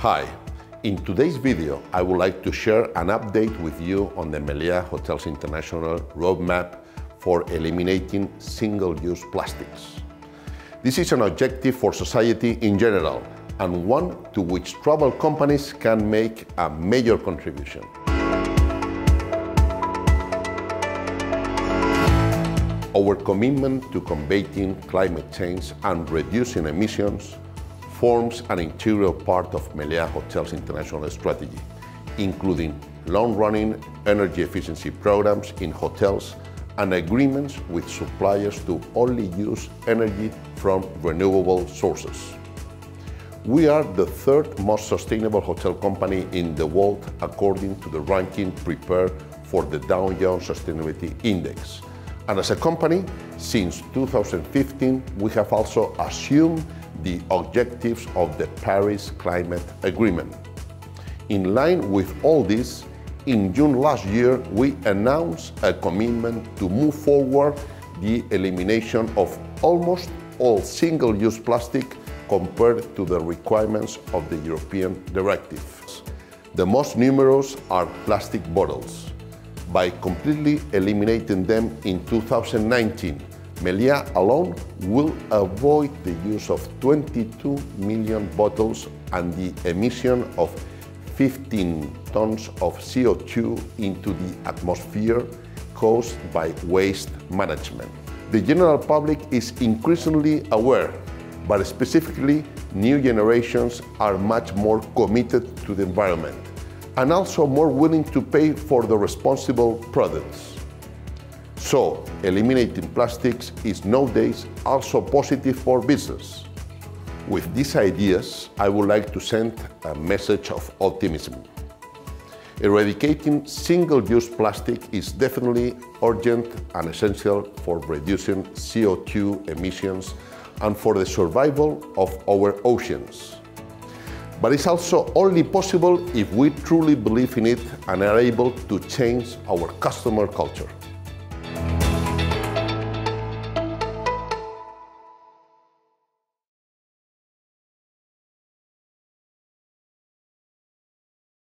Hi, in today's video I would like to share an update with you on the Meliá Hotels International roadmap for eliminating single-use plastics. This is an objective for society in general and one to which travel companies can make a major contribution. Our commitment to combating climate change and reducing emissions forms an integral part of Meliá Hotels International strategy, including long-running energy efficiency programs in hotels and agreements with suppliers to only use energy from renewable sources. We are the third most sustainable hotel company in the world according to the ranking prepared for the Dow Jones Sustainability Index, and as a company, since 2015, we have also assumed the objectives of the Paris Climate Agreement. In line with all this, in June last year, we announced a commitment to move forward the elimination of almost all single-use plastic compared to the requirements of the European directives. The most numerous are plastic bottles by completely eliminating them in 2019. Meliá alone will avoid the use of 22 million bottles and the emission of 15 tons of CO2 into the atmosphere caused by waste management. The general public is increasingly aware, but specifically new generations are much more committed to the environment and also more willing to pay for the responsible products. So, eliminating plastics is nowadays also positive for business. With these ideas, I would like to send a message of optimism. Eradicating single-use plastic is definitely urgent and essential for reducing CO2 emissions and for the survival of our oceans. But it's also only possible if we truly believe in it and are able to change our customer culture.